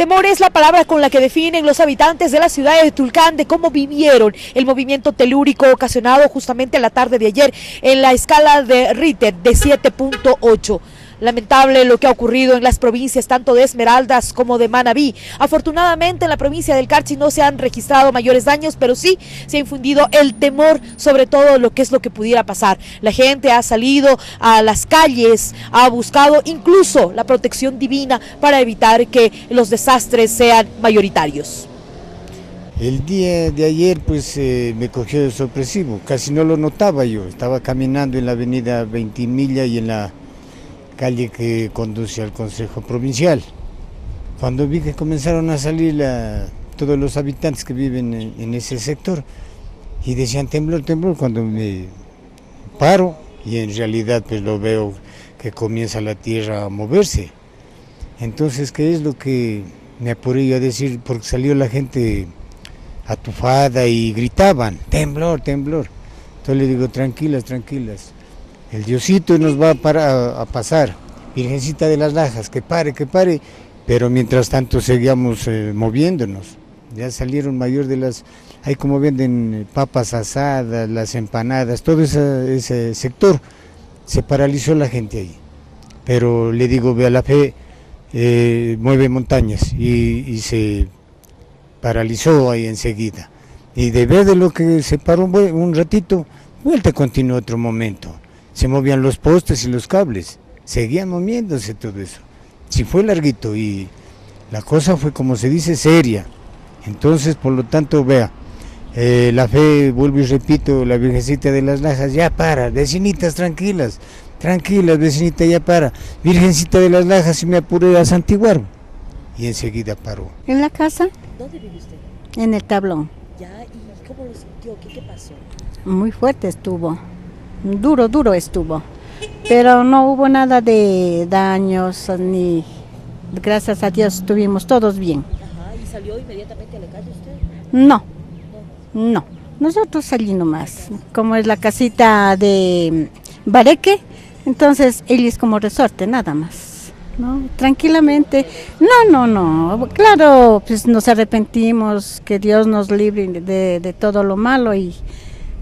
Temor es la palabra con la que definen los habitantes de la ciudad de Tulcán de cómo vivieron el movimiento telúrico ocasionado justamente la tarde de ayer en la escala de Ritter de 7.8. Lamentable lo que ha ocurrido en las provincias tanto de Esmeraldas como de Manabí. Afortunadamente en la provincia del Carchi no se han registrado mayores daños, pero sí se ha infundido el temor sobre todo lo que es lo que pudiera pasar. La gente ha salido a las calles, ha buscado incluso la protección divina para evitar que los desastres sean mayoritarios. El día de ayer pues eh, me cogió de sorpresivo, casi no lo notaba yo, estaba caminando en la avenida Ventimilla y en la calle que conduce al Consejo Provincial. Cuando vi que comenzaron a salir todos los habitantes que viven en, ese sector y decían temblor, temblor, cuando me paro y en realidad pues lo veo que comienza la tierra a moverse. Entonces, ¿qué es lo que me apuré a decir? Porque salió la gente atufada y gritaban, temblor, temblor. Entonces le digo, tranquilas, tranquilas el Diosito nos va a, pasar, Virgencita de las Lajas, que pare, que pare, pero mientras tanto seguíamos eh, moviéndonos. Ya salieron mayor de las, hay como venden eh, papas asadas, las empanadas, todo ese, sector, se paralizó la gente ahí. Pero le digo, vea la fe, eh, mueve montañas y, se paralizó ahí enseguida. Y de ver de lo que se paró un ratito, vuelta continuó otro momento se movían los postes y los cables, seguían moviéndose todo eso. Si fue larguito y la cosa fue como se dice seria. Entonces, por lo tanto, vea, eh, la fe, vuelvo y repito, la Virgencita de las Lajas, ya para, vecinitas tranquilas, tranquilas, vecinita, ya para. Virgencita de las Lajas, y me apuré a santiguar. Y enseguida paró. ¿En la casa? ¿Dónde vive usted? En el tablón. ¿Ya? ¿Y cómo lo sintió? ¿Qué, qué pasó? Muy fuerte estuvo duro, duro estuvo. Pero no hubo nada de daños ni gracias a Dios estuvimos todos bien. ¿Y salió inmediatamente a la calle usted? No, no. Nosotros salimos más. Como es la casita de Bareque, entonces él es como resorte, nada más. ¿no? Tranquilamente. No, no, no. Claro, pues nos arrepentimos, que Dios nos libre de, de todo lo malo y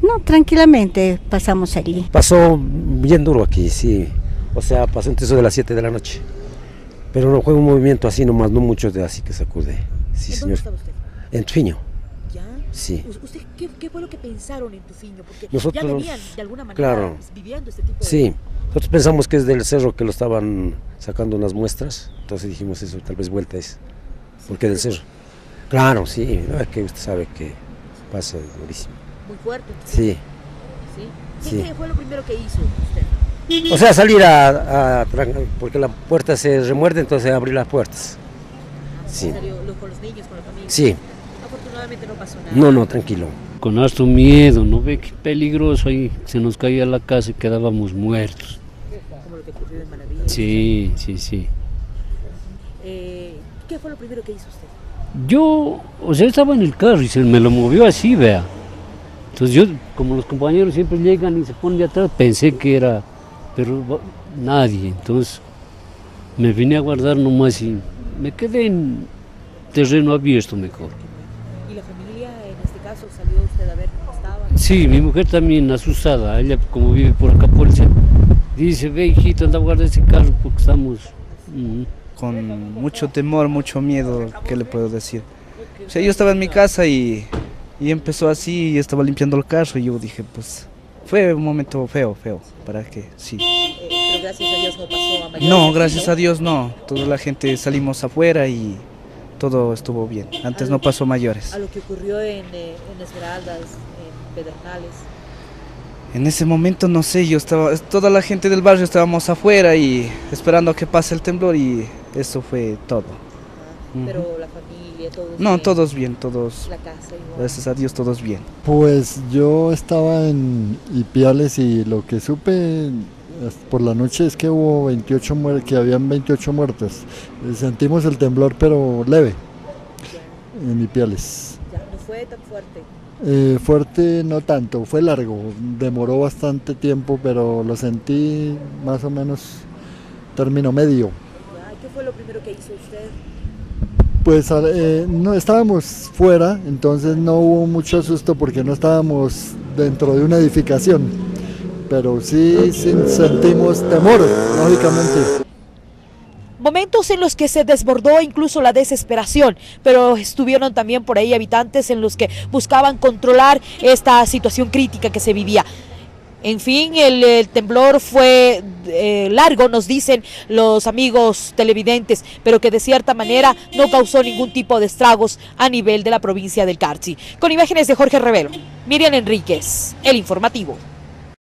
no, tranquilamente pasamos allí. Pasó bien duro aquí, sí. O sea, pasó entre eso de las 7 de la noche. Pero no fue un movimiento así nomás, no mucho de así que sacude. Sí, ¿En señor. Estaba usted? En Tufiño. ¿Ya? Sí. ¿Usted qué, qué, fue lo que pensaron en Tufiño? Porque Nosotros, ya venían de alguna manera claro, viviendo este tipo de... Sí. Nosotros pensamos que es del cerro que lo estaban sacando unas muestras. Entonces dijimos eso, tal vez vuelta es. ¿Por qué del cerro? Claro, sí. Es que usted sabe que pasa durísimo muy fuerte. Sí. ¿Sí? ¿Qué fue lo primero que hizo usted? O sea, salir a, porque la puerta se remuerde, entonces abrir las puertas. Ah, sí. ¿Salió con los niños, con la familia? Sí. Afortunadamente no pasó nada. No, no, tranquilo. Con harto miedo, ¿no ve qué peligroso ahí? Se nos caía la casa y quedábamos muertos. Como lo que ocurrió en Maravilla. Sí, sí, sí. Eh, ¿Qué fue lo primero que hizo usted? Yo, o sea, estaba en el carro y se me lo movió así, vea. Entonces yo, como los compañeros siempre llegan y se ponen de atrás, pensé que era, pero nadie. Entonces me vine a guardar nomás y me quedé en terreno abierto mejor. ¿Y la familia en este caso salió usted a ver cómo estaba? Sí, mi mujer también asustada, ella como vive por acá por el centro, dice, ve hijito, anda a guardar ese carro porque estamos... Con mucho temor, mucho miedo, ¿qué le puedo decir? O sea, yo estaba en mi casa y y empezó así, y estaba limpiando el carro y yo dije, pues fue un momento feo, feo, para que sí. pero gracias a Dios no pasó a mayores. No, gracias a Dios no. Toda la gente salimos afuera y todo estuvo bien. Antes no pasó mayores. A lo que ocurrió en, eh, en Esmeraldas, en Pedernales. En ese momento no sé, yo estaba, toda la gente del barrio estábamos afuera y esperando a que pase el temblor y eso fue todo. Pero la familia, todos. No, todos bien, todos. La casa igual. Gracias a Dios, todos bien. Pues yo estaba en Ipiales y lo que supe por la noche es que hubo 28 muertes, que habían 28 muertes. Eh, sentimos el temblor, pero leve en Ipiales. Ya, no fue tan fuerte. Eh, fuerte no tanto, fue largo, demoró bastante tiempo, pero lo sentí más o menos término medio. ¿Qué fue lo primero que hizo usted? Pues eh, no estábamos fuera, entonces no hubo mucho susto porque no estábamos dentro de una edificación, pero sí, sí sentimos temor, lógicamente momentos en los que se desbordó incluso la desesperación, pero estuvieron también por ahí habitantes en los que buscaban controlar esta situación crítica que se vivía. En fin, el, temblor fue eh, largo, nos dicen los amigos televidentes, pero que de cierta manera no causó ningún tipo de estragos a nivel de la provincia del Carchi. Con imágenes de Jorge Revelo, Miriam Enríquez, El Informativo.